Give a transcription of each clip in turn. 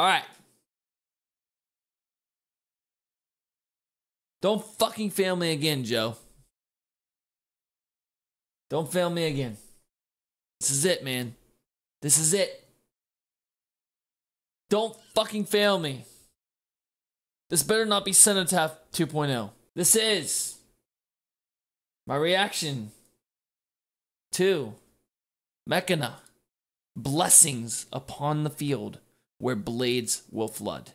All right. Don't fucking fail me again, Joe. Don't fail me again. This is it, man. This is it. Don't fucking fail me. This better not be Cenotaph 2.0. This is my reaction to Mechina. Blessings upon the field where blades will flood.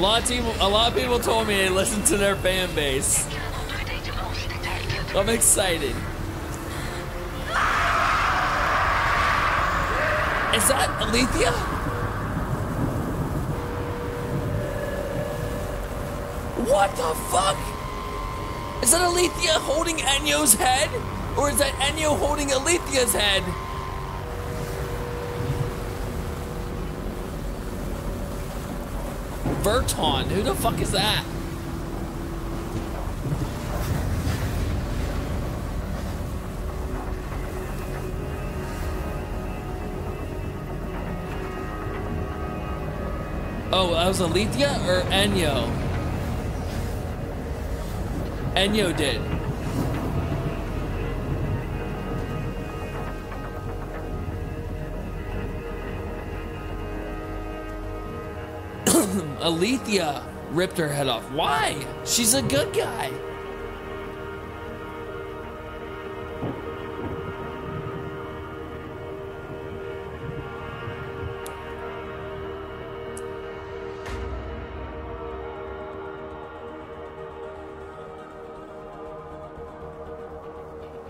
Lot of a lot of people told me they listen to their fan base. I'm excited. Is that Alethea? What the fuck? Is that Alethea holding Enyo's head? Or is that Enyo holding Alethea's head? Verton, who the fuck is that? Oh, that was Alethea or Enyo? Enyo did. Alethea ripped her head off. Why? She's a good guy.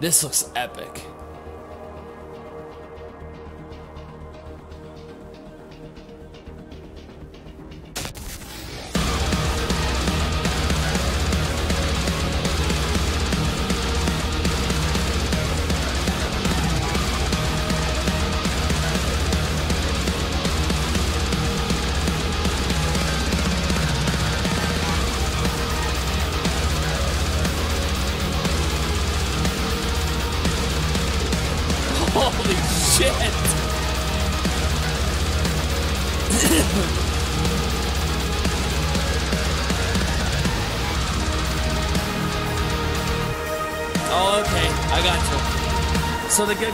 This looks epic.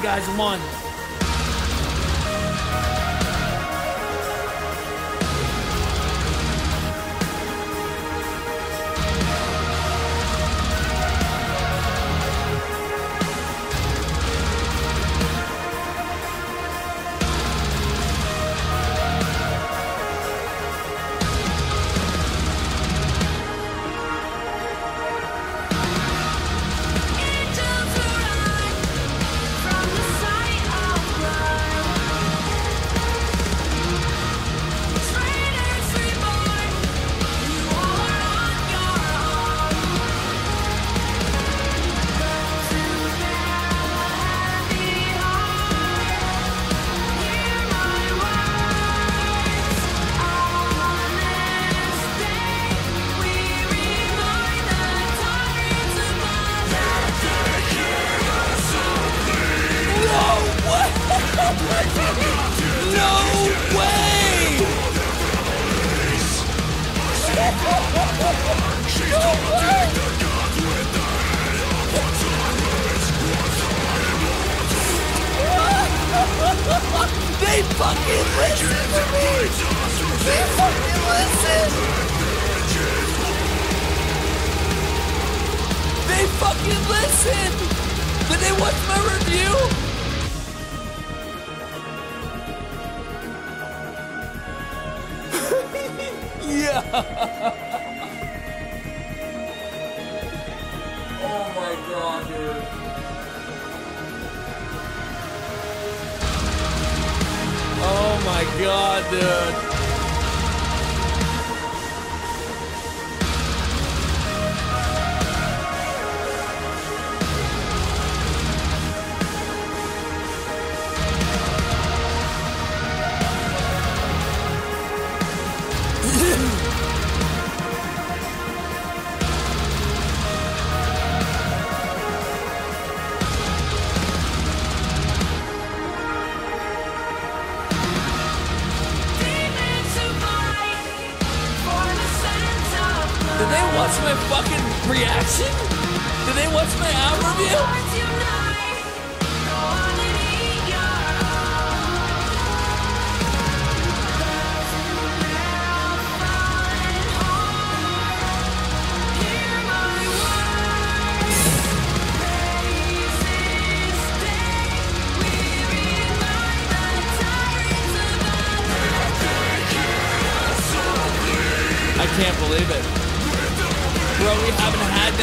Guys won. Listen! Did they watch my review?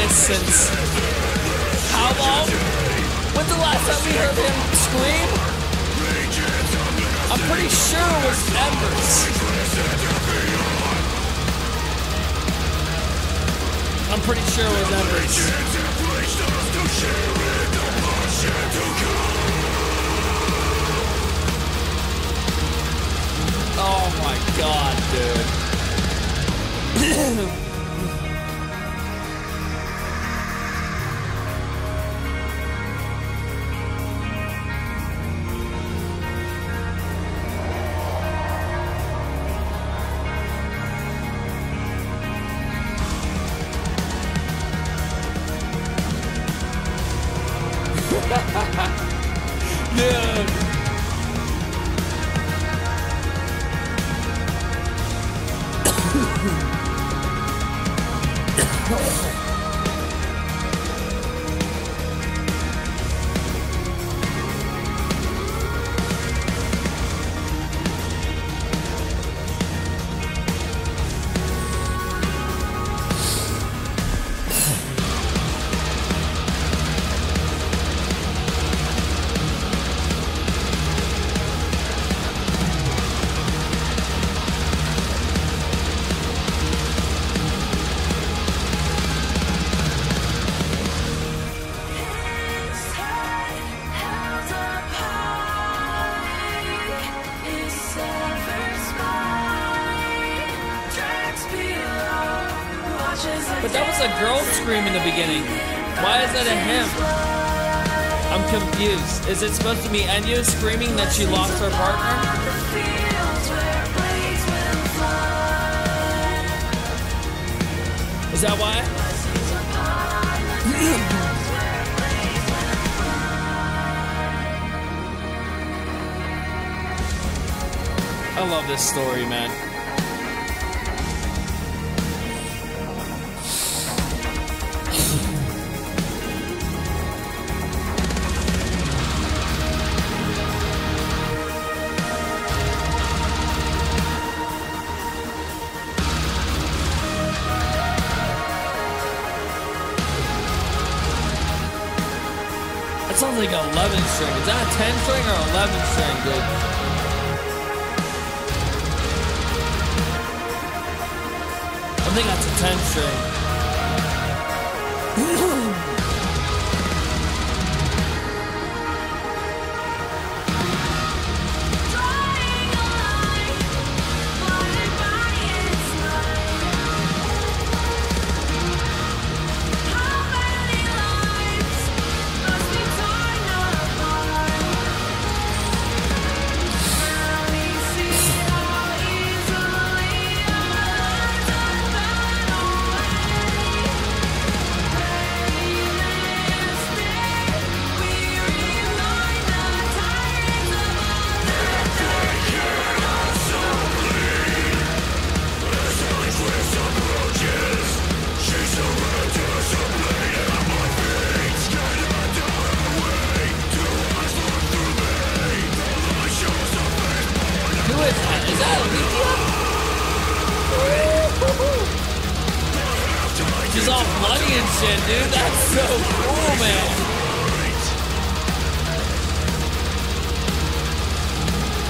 This since how long? When's the last time we heard him scream? I'm pretty sure it was Embers. I'm pretty sure it was Embers. Oh my god, dude. Dude. Is it supposed to be Enya screaming that she lost her partner? Is that why? I love this story, man. That sounds like an 11 string. Is that a 10 string or 11 string, dude? I think that's a 10 string.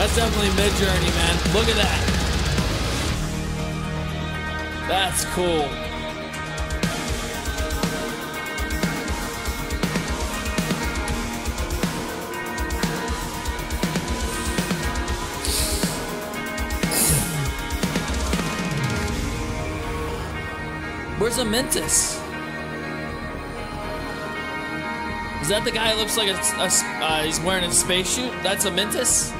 That's definitely Midjourney, man. Look at that. That's cool. Where's Amentus? Is that the guy who looks like a, a uh, he's wearing a spacesuit? That's Amentus?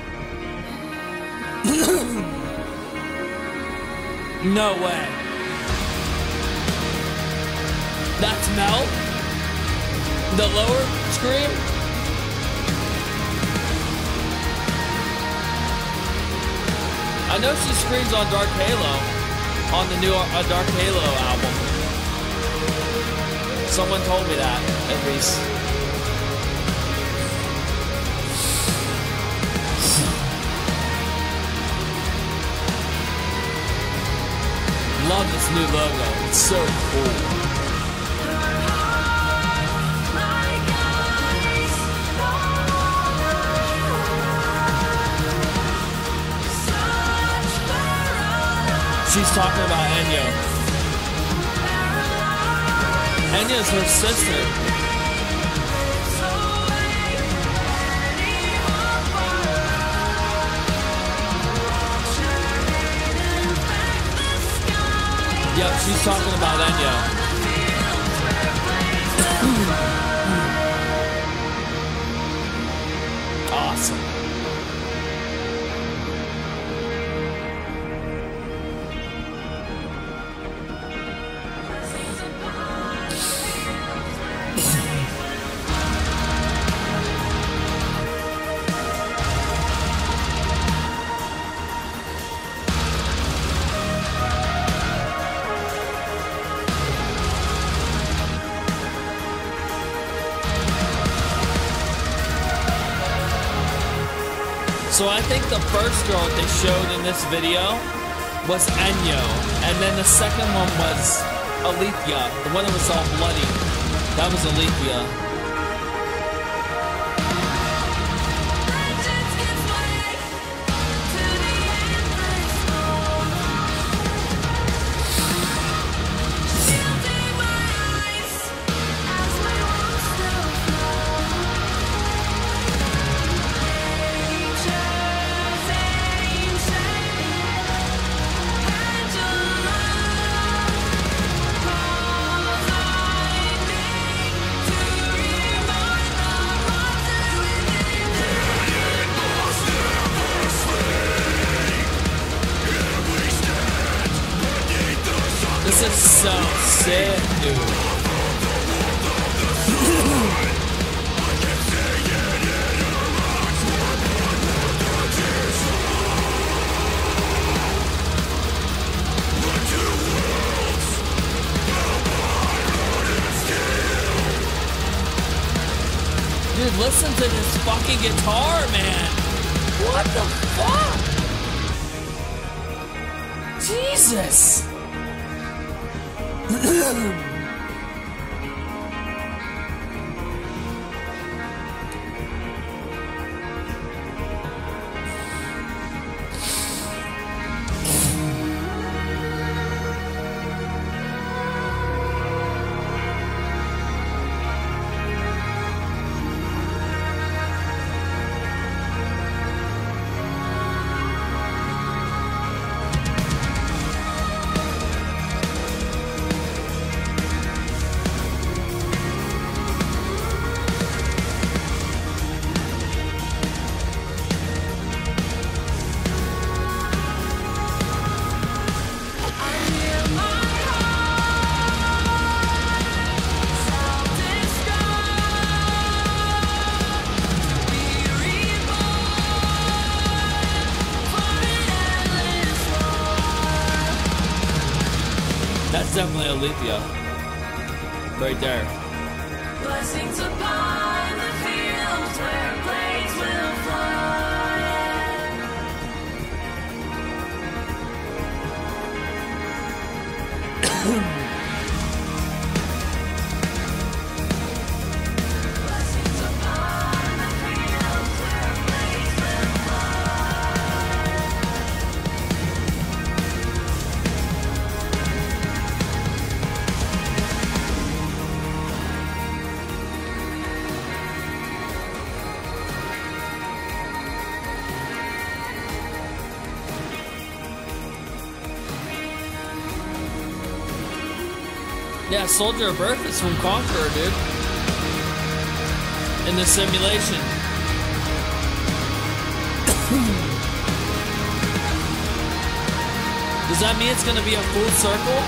No way. That's Mel? The lower screen? I know she screams on Dark Halo, on the new uh, Dark Halo album. Someone told me that, at least. Love this new logo. It's so cool. She's talking about Enyo. Enyo's her sister. Yep, she's talking about Enyo. So I think the first girl they showed in this video was Enyo, and then the second one was Alethea, the one that was all bloody. That was Alethea. Dude, listen to this fucking guitar, man. What the fuck? Jesus. That's definitely Alethea. Right there. Blessings upon the fields where blades will fly. Soldier of Earth is from Conqueror, dude. In the simulation. Does that mean it's gonna be a full circle?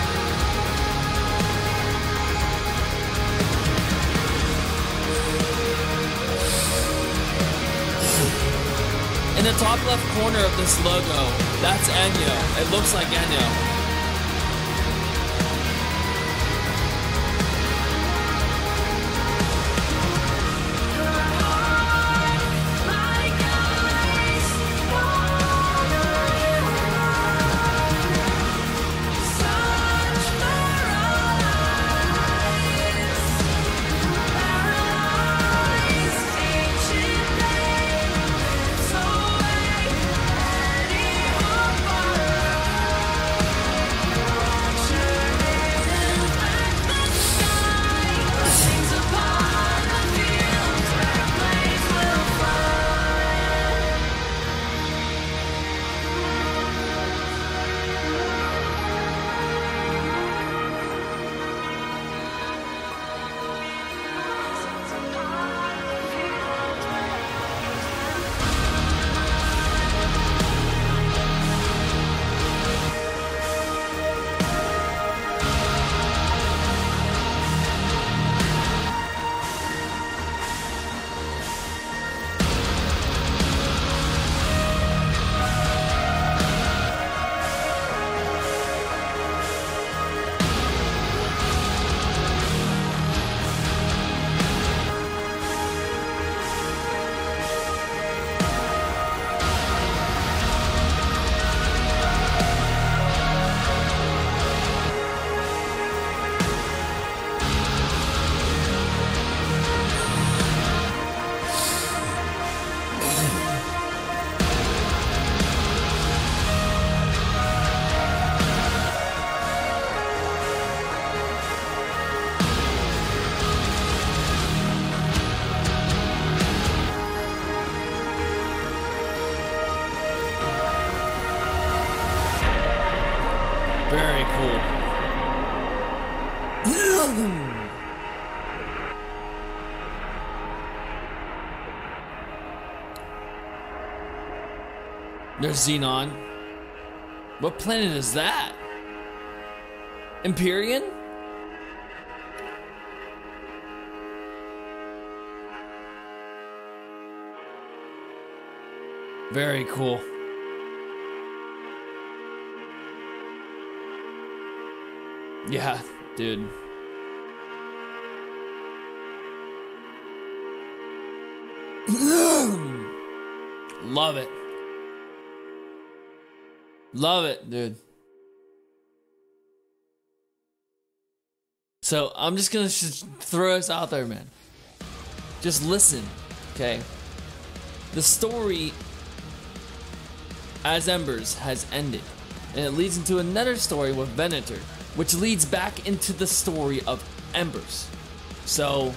In the top left corner of this logo, that's Enyo. It looks like Enyo. There's Xenon. What planet is that? Empyrean? Very cool. Yeah, dude. Love it. Love it, dude. So I'm just gonna throw this out there, man. Just listen, okay? The story as Embers has ended, and it leads into another story with Venator, which leads back into the story of Embers. So,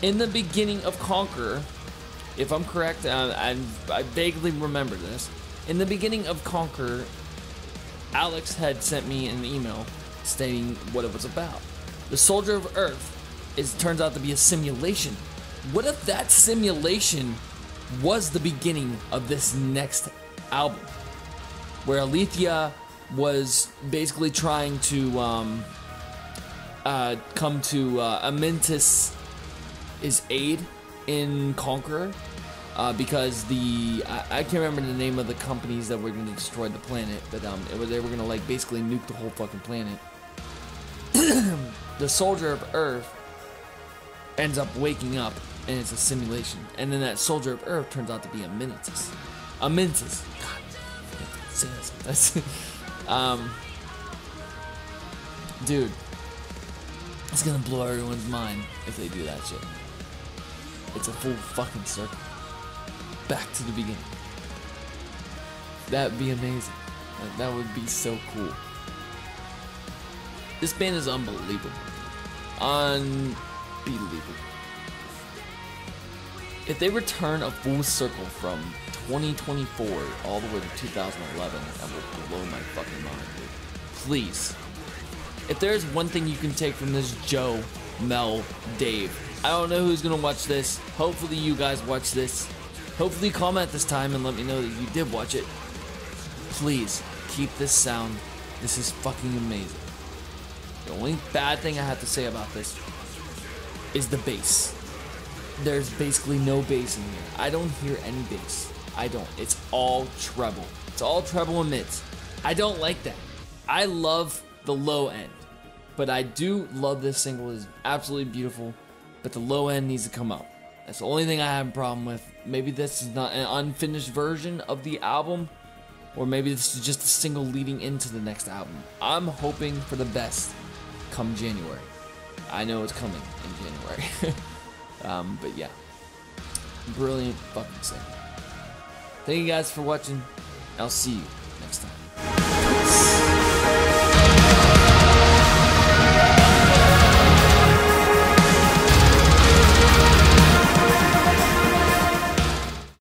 in the beginning of Conqueror, if I'm correct, uh, I, I vaguely remember this. In the beginning of Conqueror, Alex had sent me an email stating what it was about. The Soldier of Earth is turns out to be a simulation. What if that simulation was the beginning of this next album? Where Alethea was basically trying to um, uh, come to uh, Amentis' aid in Conqueror uh, because the I, I can't remember the name of the companies that were going to destroy the planet, but um, it was they were going to like basically nuke the whole fucking planet. the soldier of Earth ends up waking up and it's a simulation, and then that soldier of Earth turns out to be a Minitus. A Mintus. God. That's um, dude. It's gonna blow everyone's mind if they do that shit. It's a full fucking circle. Back to the beginning. That'd be amazing. That, would be so cool. This band is unbelievable. Unbelievable. If they return a full circle from 2024 all the way to 2011, that would blow my fucking mind, dude. Please, if there's one thing you can take from this Joe, Mel, Dave, I don't know who's gonna watch this. Hopefully you guys watch this. Hopefully comment this time and let me know that you did watch it. Please keep this sound. This is fucking amazing. The only bad thing I have to say about this is the bass. There's basically no bass in here. I don't hear any bass. I don't. It's all treble. It's all treble and mids. I don't like that. I love the low end, but I do love this single. It's absolutely beautiful, but the low end needs to come up. That's the only thing I have a problem with. Maybe this is not an unfinished version of the album, or maybe this is just a single leading into the next album. I'm hoping for the best come January. I know it's coming in January. um, but yeah, brilliant fucking single. Thank you guys for watching. I'll see you next time.